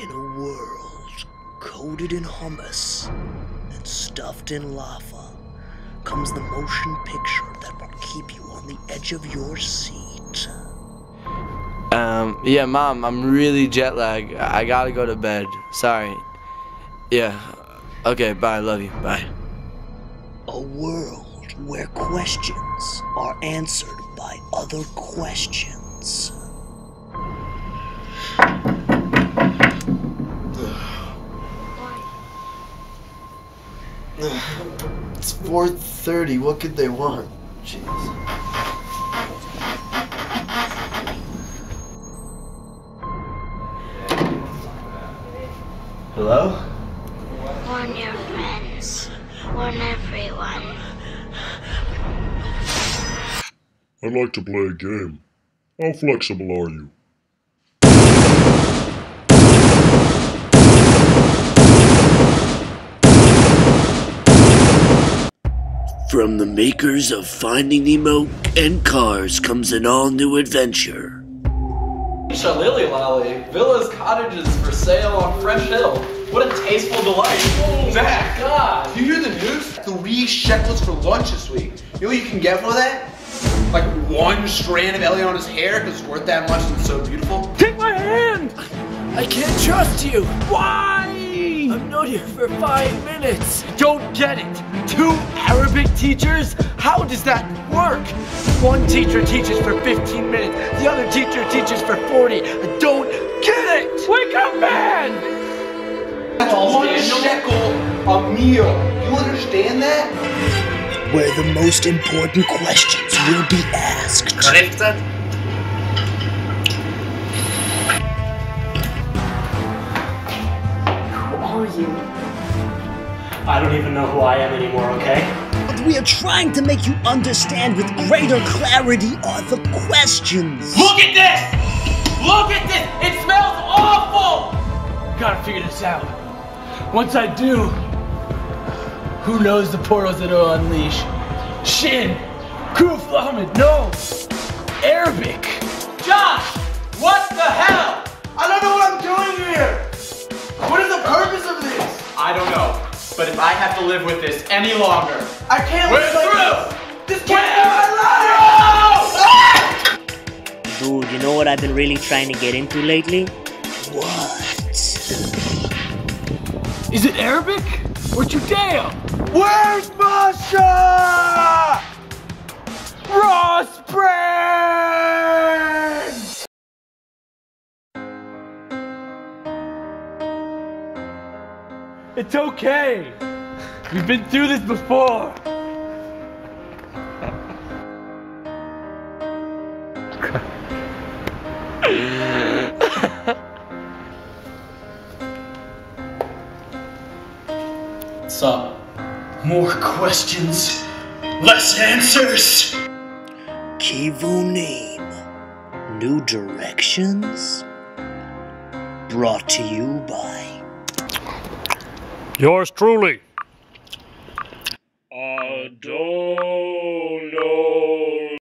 In a world coated in hummus and stuffed in lava comes the motion picture that will keep you on the edge of your seat. Um, yeah, mom, I'm really jet lagged. I gotta go to bed. Sorry. Yeah. Okay, bye. Love you. Bye. A world where questions are answered by other questions. It's 4:30. What could they want? Jeez. Hello? Warn your friends. Warn everyone. I'd like to play a game. How flexible are you? From the makers of Finding Nemo and Cars comes an all new adventure. Lily Lally, villas, cottages for sale on Fresh Hill. What a tasteful delight. Oh, Zach, God. Do you hear the news? Three shekels for lunch this week. You know what you can get for that? Like one strand of Eliana's hair because it's worth that much and it's so beautiful. Take my hand! I can't trust you. Why? I've known you for five minutes. Don't get it. Two Arabic teachers? How does that work? One teacher teaches for 15 minutes, the other teacher teaches for 40. I don't get it! Wake up, man! That's one shekel a meal. You understand that? Where the most important questions will be asked. I don't even know who I am anymore, okay? What we are trying to make you understand with greater clarity are the questions. Look at this! Look at this! It smells awful! Gotta figure this out. Once I do, who knows the portals it'll unleash? Shin! Kuf no! Arabic! Josh! What the hell? But if I have to live with this any longer, I can't live like through! this. This can't be my life. Dude, you know what I've been really trying to get into lately? What? Is it Arabic? Or Judeo? Where's Masha? It's okay. We've been through this before. What's up? More questions, less answers. Kivunim. New Directions? Brought to you by Yours truly. Adore.